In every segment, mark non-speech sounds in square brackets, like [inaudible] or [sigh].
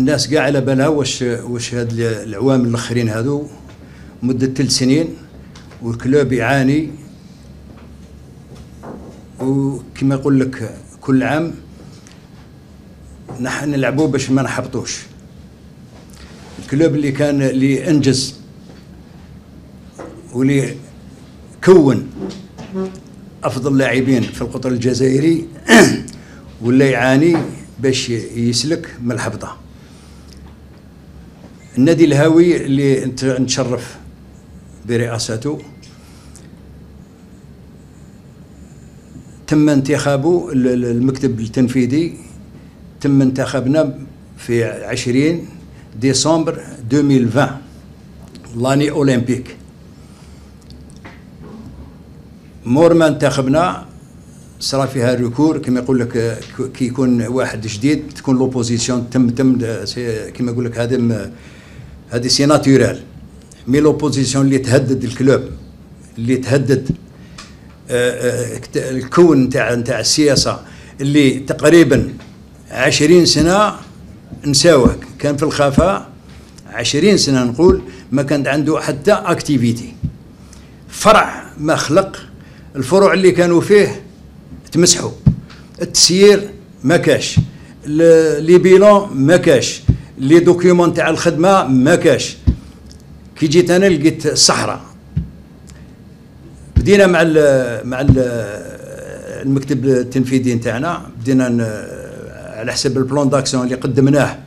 الناس كاع على بالها واش واش هاد العوام الأخرين هادو؟ مدة ثلاث سنين والكلوب يعاني. وكما يقول لك كل عام نحن نلعبوا باش ما نحبطوش. الكلوب اللي كان اللي أنجز واللي كون أفضل لاعبين في القطر الجزائري [clears throat] ولا يعاني باش يسلك من الحبطة. النادي الهاوي اللي نتشرف برئاسته. تم انتخابه المكتب التنفيذي. تم انتخابنا في 20 ديسمبر 2020 لاني أولمبيك. مور ما انتخبنا صرا فيها recours كما يقول لك كي يكون واحد جديد تكون l'opposition تم تم كما يقول لك هذا هذه c'est naturel mais l'opposition اللي تهدد ال club اللي تهدد الكون نتاع نتاع السياسة اللي تقريبا عشرين سنة نساوه. كان في الخفاء عشرين سنة نقول ما كان عنده حتى activité فرع ما خلق الفروع اللي كانوا فيه تمسحوا. التسيير ما كاش. les bilans ما كاش. les documents تاع الخدمة ما كاش. كي جيت أنا لقيت صحراء بدينا مع ال مع ال المكتب التنفيذي نتاعنا بدينا على حسب ال plan d'action اللي قدمناه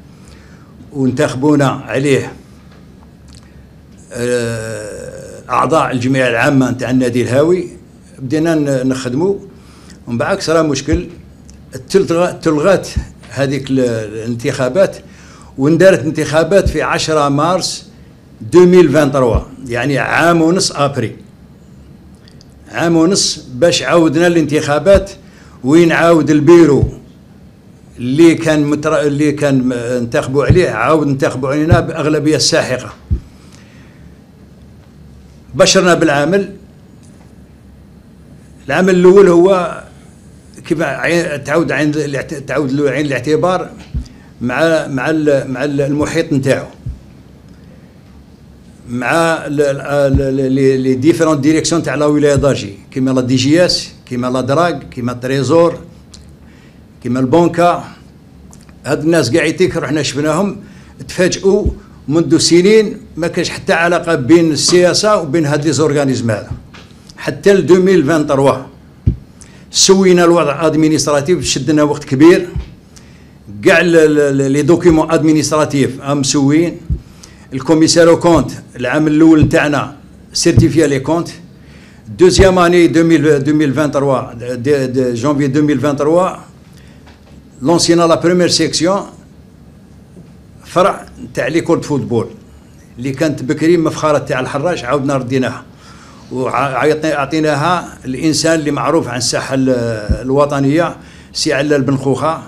وانتخبونا عليه. آه، أعضاء الجمعية العامة نتاع النادي الهاوي بدينا نخدموا ومن بعد صرا مشكل تلغات هذيك الانتخابات واندارت انتخابات في 10 مارس 2023 يعني عام ونص ابري عام ونص باش عاودنا الانتخابات وين عاود البيرو اللي كان متر... اللي كان انتخبوا عليه عاود انتخبوا علينا بأغلبية ساحقه بشرنا بالعمل. العمل الأول هو كيف تعود عين تعود له عين الاعتبار. مع مع مع المحيط نتاعو. مع les différentes directions تاع la ولاية داجي كيما la DJS كيما la DRAG كيما ال trésor كيما البنكا هاد الناس قاعدين رحنا شفناهم. تفاجئوا منذ سنين ما كانش حتى علاقة بين السياسة وبين هاد les organismes هذا. حتى ل 2023 سوينا الوضع administratif شدنا وقت كبير. كاع les documents administratifs مسوين ال commissaire aux comptes العام الأول نتاعنا certifia les comptes deuxième année 2023 جونفي 2023 lancينا la première section فرع تاع l'école football اللي كانت بكري مفخره تاع الحراش عاودنا رديناها وعطيناها الانسان اللي معروف عن الساحه الوطنيه سي علال بن خوخه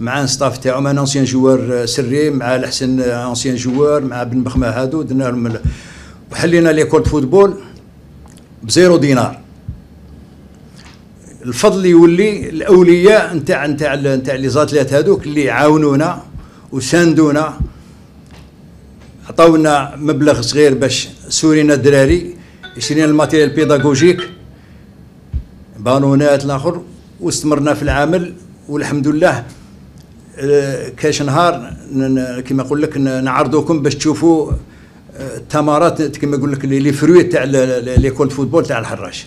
مع staff تاعو مع ancien joueur سري مع الحسن ancien joueur مع بن بخمة هادو درنا لهم وحلينا l'école football ب zéro دينار. الفضل يولي الأولياء نتاع نتاع نتاع les athlètes هذوك اللي عاونونا وساندونا عطاونا مبلغ صغير باش سورينا الدراري شرينا ال matériel pédagogique بانونات الآخر واستمرنا في العمل والحمد لله كاش نهار كما نقول لك نعرضوكم باش تشوفوا الثمرات آه، كما نقول لك لي فروي تاع ليكول فوتبول تاع الحراش.